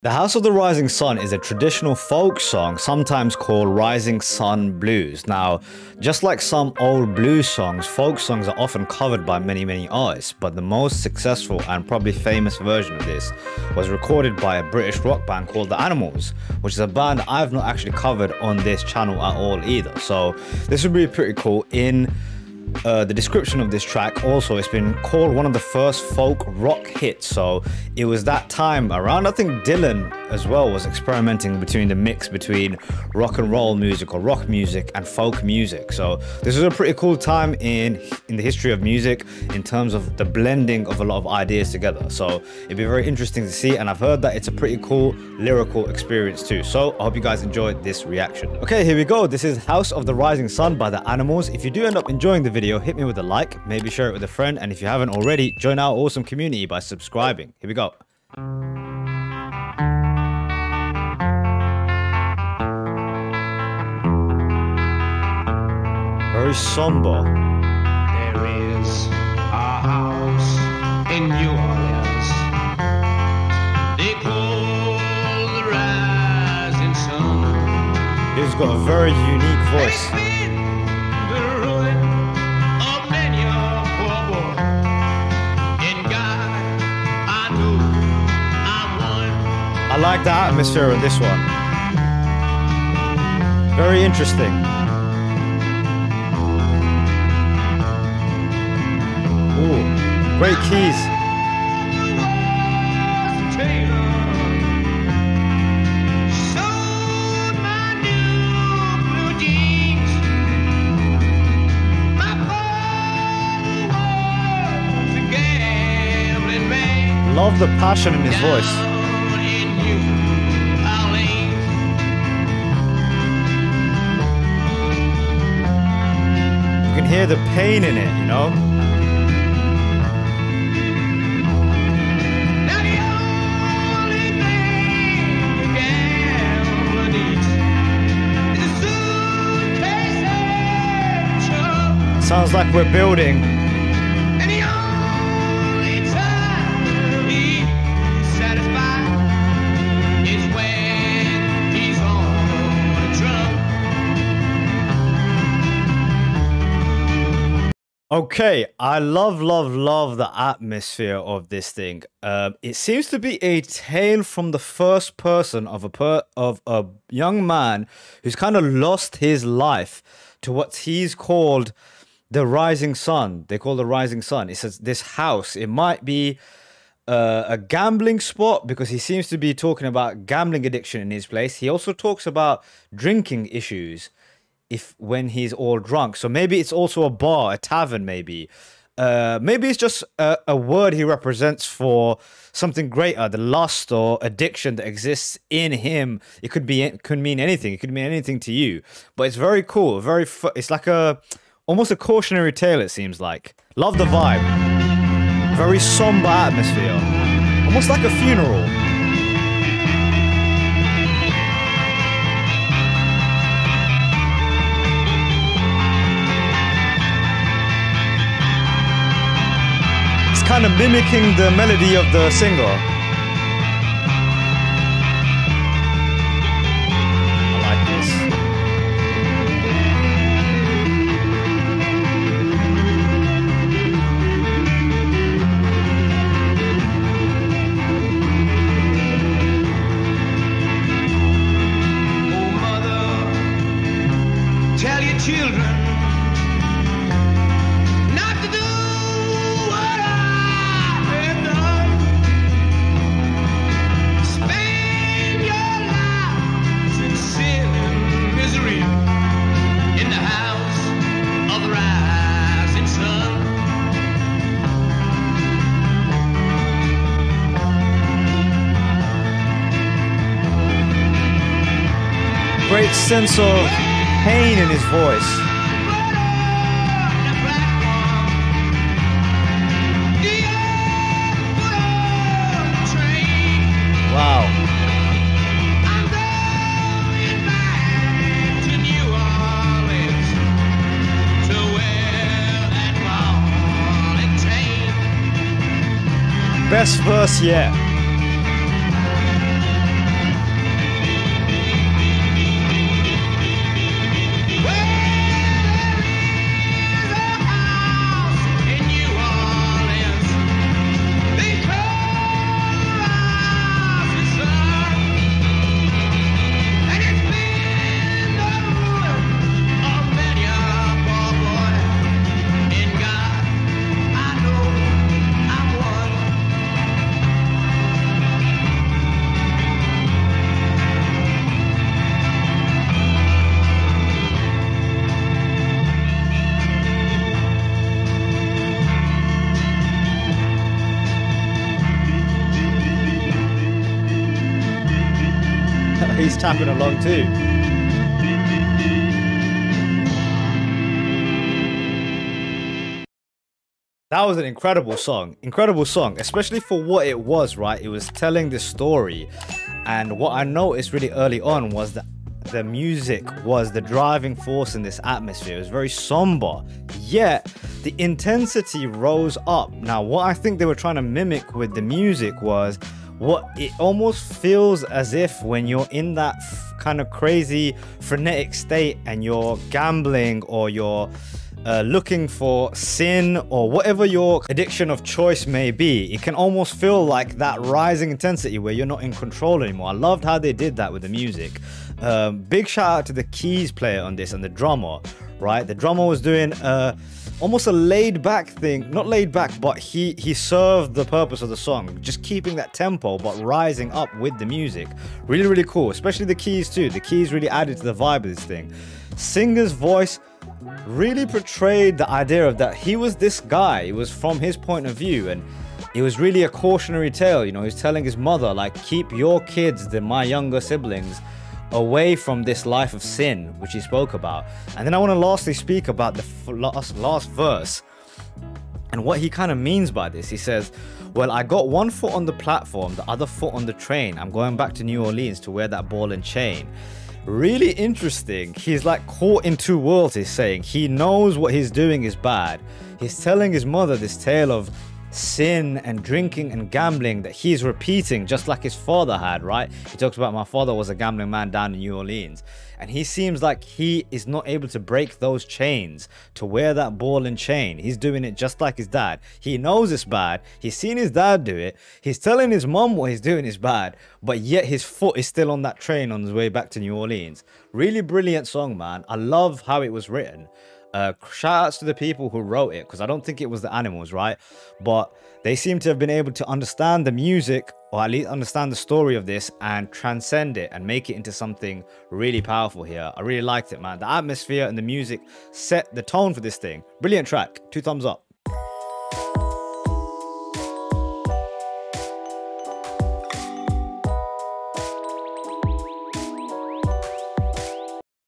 The House of the Rising Sun is a traditional folk song, sometimes called Rising Sun Blues. Now, just like some old blues songs, folk songs are often covered by many, many artists, but the most successful and probably famous version of this was recorded by a British rock band called The Animals, which is a band I've not actually covered on this channel at all either. So, this would be pretty cool in uh, the description of this track also it's been called one of the first folk rock hits so it was that time around. I think dylan as well was experimenting between the mix between rock and roll music or rock music and folk music. So this is a pretty cool time in in the history of music in terms of the blending of a lot of ideas together. So it'd be very interesting to see and i've heard that it's a pretty cool lyrical experience too. So i hope you guys enjoyed this reaction. Okay here we go. This is house of the rising sun by the animals. If you do end up enjoying the video, hit me with a like, maybe share it with a friend, and if you haven't already, join our awesome community by subscribing. Here we go. Very somber. There is a house in New Orleans. They call the rising sun. He's got a very unique voice. It's been the ruin of many a poor boy. In God, I know I'm. I like the atmosphere of this one. Very interesting. Great keys. Love the passion in his voice. You can hear the pain in it, you know? Sounds like we're building. And the only time he's satisfied is when he's on a drum. Okay, I love, love, love the atmosphere of this thing. Um, it seems to be a tale from the first person of a per- of a young man who's kind of lost his life to what he's called the rising sun. They call the rising sun. It says this house. It might be uh, a gambling spot because he seems to be talking about gambling addiction in his place. He also talks about drinking issues if when he's all drunk. So maybe it's also a bar, a tavern, maybe. Uh, maybe it's just a, a word he represents for something greater, the lust or addiction that exists in him. It could be, it could mean anything. It could mean anything to you. But it's very cool. Very, it's like a almost a cautionary tale. It seems like. Love the vibe. Very somber atmosphere, almost like a funeral. It's kind of mimicking the melody of the singer. Great sense of pain in his voice. Wow. Best verse yet. He's tapping along too. That was an incredible song. Incredible song, especially for what it was, right? It was telling this story. And what I noticed really early on was that the music was the driving force in this atmosphere. It was very somber, yet the intensity rose up. Now, what I think they were trying to mimic with the music was what it almost feels as if when you're in that kind of crazy frenetic state and you're gambling or you're uh, looking for sin or whatever your addiction of choice may be, it can almost feel like that rising intensity where you're not in control anymore. I loved how they did that with the music. Um, big shout out to the keys player on this and the drummer, right? The drummer was doing uh, almost a laid back thing, not laid back, but he he served the purpose of the song, just keeping that tempo but rising up with the music. Really, really cool, especially the keys too. The keys really added to the vibe of this thing. Singer's voice really portrayed the idea of that he was this guy. It was from his point of view and it was really a cautionary tale. You know, he's telling his mother, like, keep your kids, the, my younger siblings, away from this life of sin, which he spoke about. And then I want to lastly speak about the last, last verse and what he kind of means by this. He says, Well, I got one foot on the platform, the other foot on the train. I'm going back to New Orleans to wear that ball and chain really interesting. He's like caught in two worlds, he's saying. He knows what he's doing is bad. He's telling his mother this tale of sin and drinking and gambling that he's repeating just like his father had, right? He talks about my father was a gambling man down in New Orleans. And he seems like he is not able to break those chains to wear that ball and chain. He's doing it just like his dad. He knows it's bad. He's seen his dad do it. He's telling his mom what he's doing is bad, but yet his foot is still on that train on his way back to New Orleans. Really brilliant song, man. I love how it was written. Uh, shout outs to the people who wrote it because I don't think it was the animals, right? But they seem to have been able to understand the music or at least understand the story of this and transcend it and make it into something really powerful here. I really liked it, man. The atmosphere and the music set the tone for this thing. Brilliant track. Two thumbs up.